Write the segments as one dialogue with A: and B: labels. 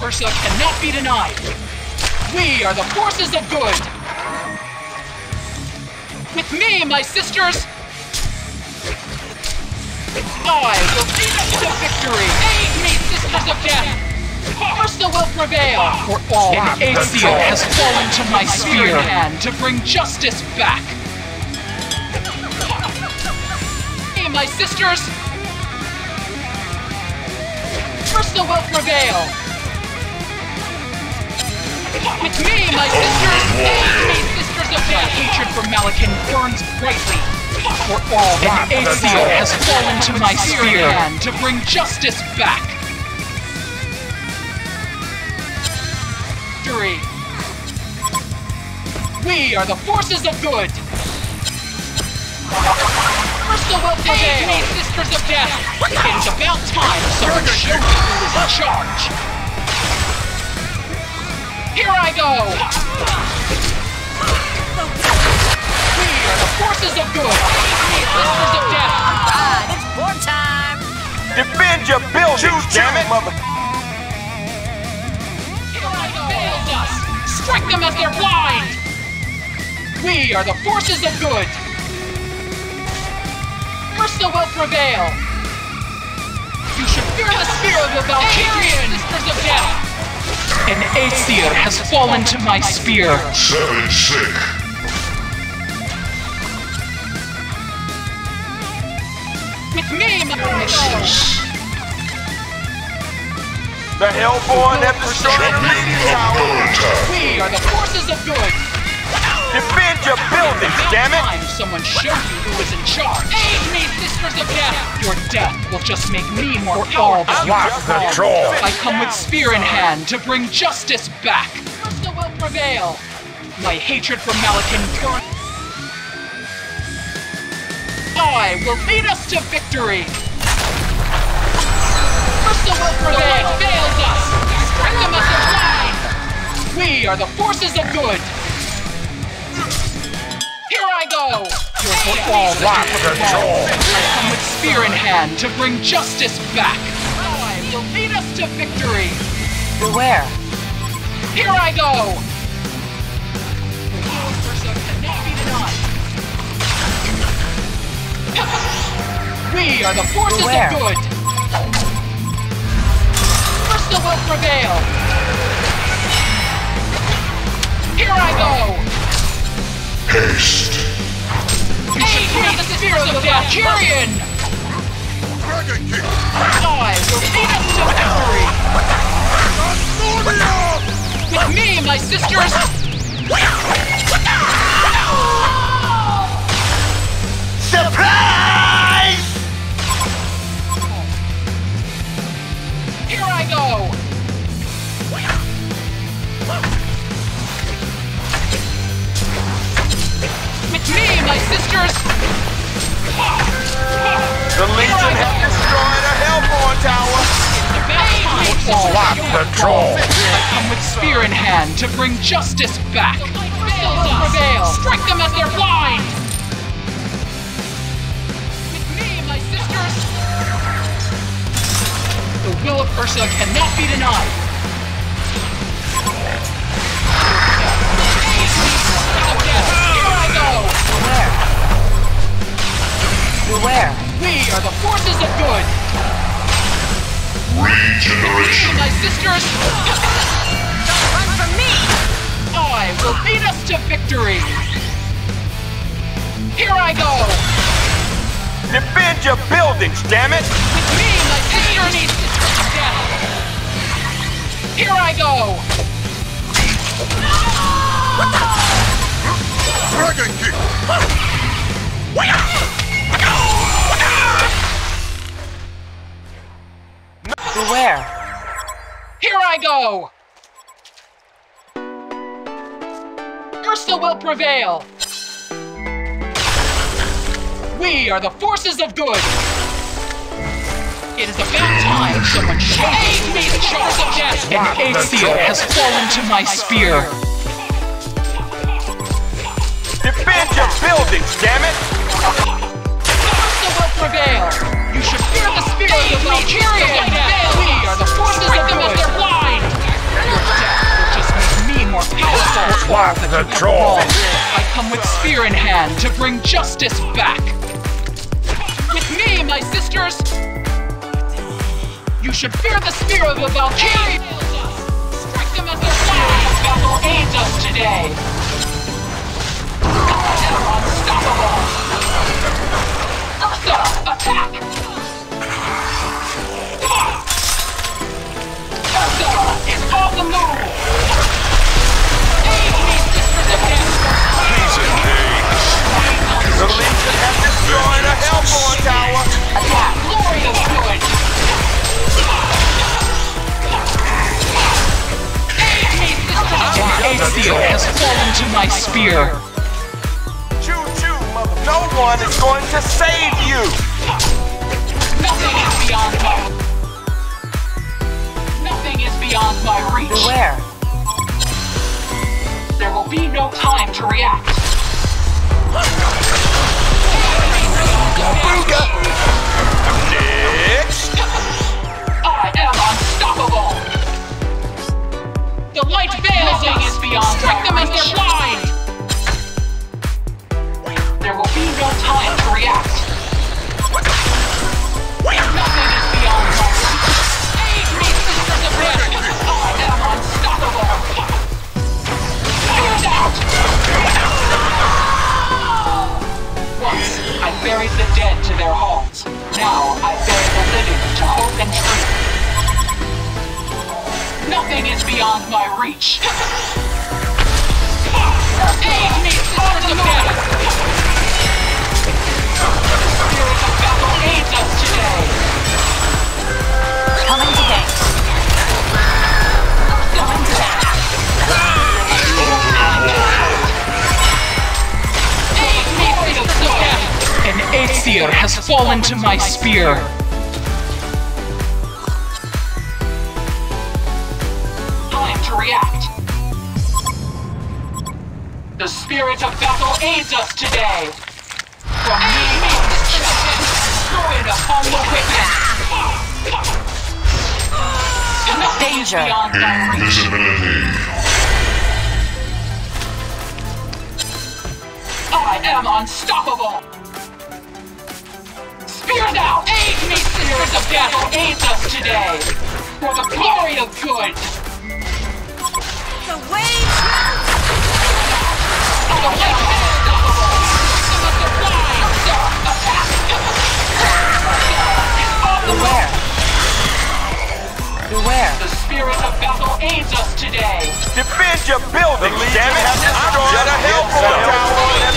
A: Ursa cannot be denied. We are the forces of good. With me, my sisters, I will lead us to victory. Aid me, sisters of death. Ursa will prevail. For all Aesir has fallen to my spear hand to bring justice back. Hey, my sisters. Ursa will prevail. With me, my sisters. Aid me, sisters of death. Hatred for Maliken burns brightly. For all that Aesir has fallen to my spear hand to bring justice back. Victory! We are the forces of good! Ursa will prevail! me, sisters of death! It is about time someone showed me who is in charge! Here I go! We are the forces of good! Me, sisters of death!
B: Right, it's war time!
C: Defend your buildings, damn it! Mother.
A: fails us! Strike them as they're blind! We are the forces of good! Ursa will prevail! You should fear the spear of the Valkyrian! Sisters of death! An Aesir has fallen to my spear!
D: Seven sick.
A: With me, my
D: Nonsense.
C: The Hellborn have destroyed the
D: Champion
C: Tower.
A: We are the forces of good!
C: Defend your buildings, damn it!
A: time someone showed you who is in charge! Aid me, sisters of death! Your death will just make me more powerful!
C: Lock the troll.
A: I come with spear in hand to bring justice back. Ursa will prevail. My hatred for Maliken burn. I will lead us to victory. Ursa will prevail. The Fails us. Strike them as they're. We are the forces of good. Here I go. Your football
C: Lock the troll.
A: I come with spear in hand to bring justice back. I will lead us to victory.
B: Beware.
A: Here I go! Ursa cannot be denied. We are the forces
B: Beware.
A: of good! Ursa will prevail! Here I go!
D: Haste.
A: You should fear the spear of the Valkyrian!
D: Dragon King.
A: I will lead us to victory! With me, my sisters!
C: The Legion has destroyed a Hellborn Tower.
A: The best time to
C: Lock the troll.
A: I come with spear in hand to bring justice back. Fails us. Prevail. Strike them as they're blind. With me, my sisters. The will of Ursa cannot be denied. Here I go.
B: Beware.
A: We are the forces of good.
D: Regeneration.
A: My sisters.
B: Don't run from me!
A: I will lead us to victory! Here I go!
C: Defend your buildings, damn it!
A: With me, my sister needs to death! Here I go!
D: Dragon King.
B: Beware.
A: Here I go! Ursa will prevail! We are the forces of good! It is about time someone showed me the charge of death! An Aesir has fallen to my spear!
C: Defend your buildings, damn it!
A: Ursa will prevail! You should fear the spirit of the Algerian! We are the forces of them as they're blind! Your death will just
C: make
A: me more powerful! Slap the troll! I come with spear in hand to bring justice back! With me, my sisters! You should fear the spear of the Valkyrie! Strike them as they're blind! Battle aids us today! They're unstoppable! Aether has fallen to my spear.
C: Choo choo, mother. No one is going to save you.
A: Nothing is beyond my... Nothing is beyond my reach.
B: Beware.
A: There will be no time to react.
C: Booga. Next.
A: I am unstoppable! The light veils Nothing is beyond Strike them as they're blind! Their homes. Now, I bury the living to hope and truth. Nothing is beyond my reach. Aid me, sisters of death! The spirit of battle aids us today. Aether has fallen to my spear. Time to react. The spirit of battle aids us today. From me comes justice, destroyed upon the wicked. Nothing is
B: Danger.
A: beyond my reach.
D: Invisibility.
A: I am unstoppable! Sisters of battle aids us today! For the glory of good!
B: The waves
A: For the light is unstoppable! System of the blind! Attack! Is on the
B: Beware. Beware.
A: The spirit of battle aids us today!
C: Defend your building. The Legion has destroyed a Hellborn tower.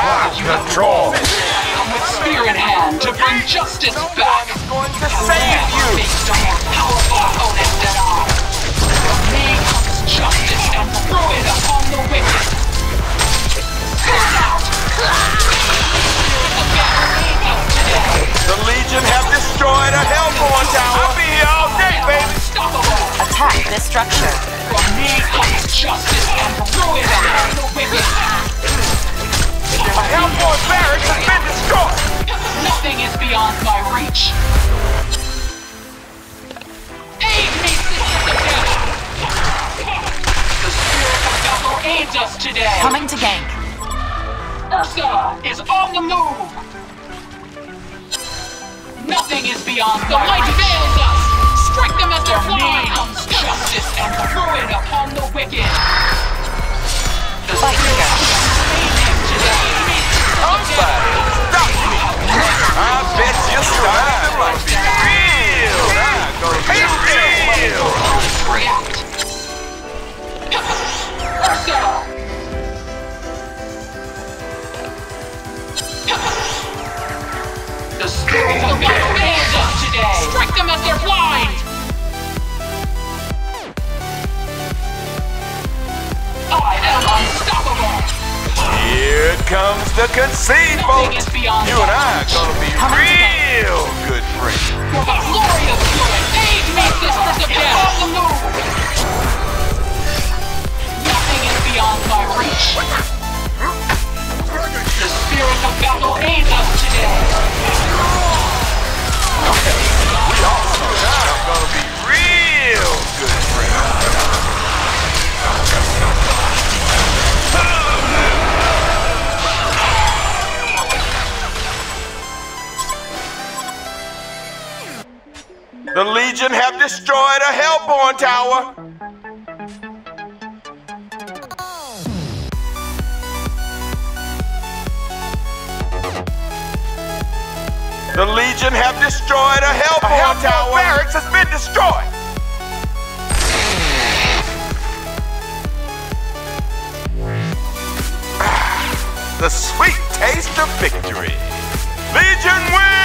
C: Hasty. Control.
A: Come with spear in hand to bring justice
C: No one
A: back!
C: is going to save you.
A: Faced a more powerful opponent than I! From me comes justice and ruin upon the wicked! Burn out! Spirit of battle aids us today!
C: The Legion have destroyed a Hellborn tower. I'll be here all day, baby.
B: Attack this structure.
A: From me comes justice and ruin upon the wicked! Ursa is on the move! Nothing is beyond the light veils us! Strike them as they're flying! comes justice and ruin upon the wicked! The
B: Fight
A: spirit
B: here.
A: of battle aids us today!
C: Somebody stop me. I bet you started like be real. I'm gonna real.
A: React!
C: Comes the conceit,
A: Nothing
C: folks.
A: is beyond
C: You and I are gonna be
B: Coming
C: real good friends.
A: For the glory of good! Aid me, sisters of death! Nothing is beyond my reach! The spirit of battle aids us today!
C: I'm gonna be real destroyed a Hellborn tower. The Legion have destroyed a Hellborn tower. barracks has been destroyed. the sweet taste of victory. Legion wins!